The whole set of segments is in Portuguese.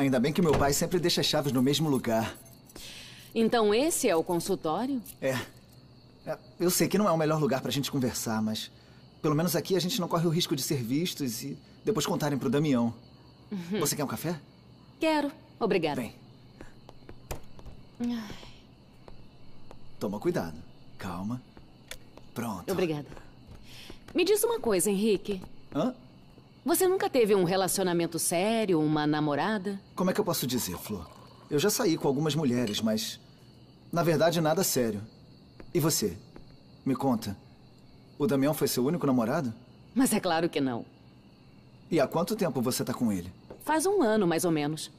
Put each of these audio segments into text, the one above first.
Ainda bem que meu pai sempre deixa as chaves no mesmo lugar. Então esse é o consultório? É. é eu sei que não é o melhor lugar pra gente conversar, mas... Pelo menos aqui a gente não corre o risco de ser vistos e depois contarem pro Damião. Uhum. Você quer um café? Quero. Obrigada. Vem. Toma cuidado. Calma. Pronto. Obrigada. Me diz uma coisa, Henrique. Hã? Você nunca teve um relacionamento sério, uma namorada? Como é que eu posso dizer, Flor? Eu já saí com algumas mulheres, mas... Na verdade, nada sério. E você? Me conta. O Damião foi seu único namorado? Mas é claro que não. E há quanto tempo você tá com ele? Faz um ano, mais ou menos.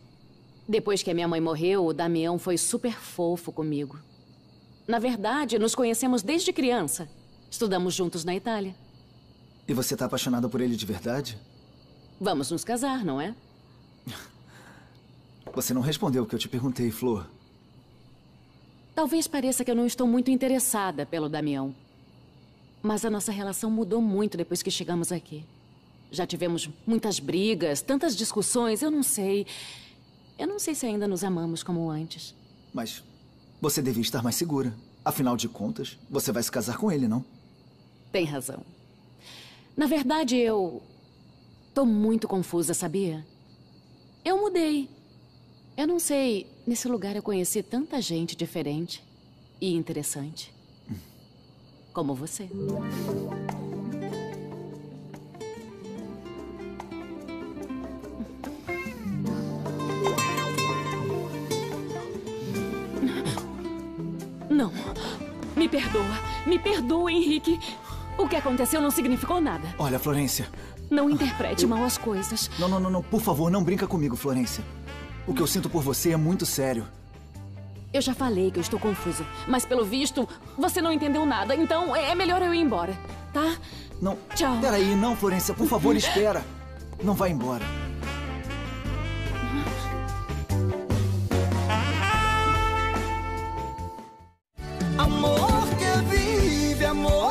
Depois que a minha mãe morreu, o Damião foi super fofo comigo. Na verdade, nos conhecemos desde criança. Estudamos juntos na Itália. E você tá apaixonada por ele de verdade? Vamos nos casar, não é? Você não respondeu o que eu te perguntei, Flor. Talvez pareça que eu não estou muito interessada pelo Damião. Mas a nossa relação mudou muito depois que chegamos aqui. Já tivemos muitas brigas, tantas discussões, eu não sei. Eu não sei se ainda nos amamos como antes. Mas você devia estar mais segura. Afinal de contas, você vai se casar com ele, não? Tem razão. Na verdade, eu Tô muito confusa, sabia? Eu mudei. Eu não sei, nesse lugar eu conheci tanta gente diferente e interessante. Como você. Não. Me perdoa. Me perdoa, Henrique. O que aconteceu não significou nada. Olha, Florência. Não interprete eu... mal as coisas. Não, não, não, não. Por favor, não brinca comigo, Florência. O que eu sinto por você é muito sério. Eu já falei que eu estou confusa, mas pelo visto, você não entendeu nada, então é, é melhor eu ir embora, tá? Não. Tchau. Peraí, não, Florência, por favor, espera. Não vá embora. Amor que vive, amor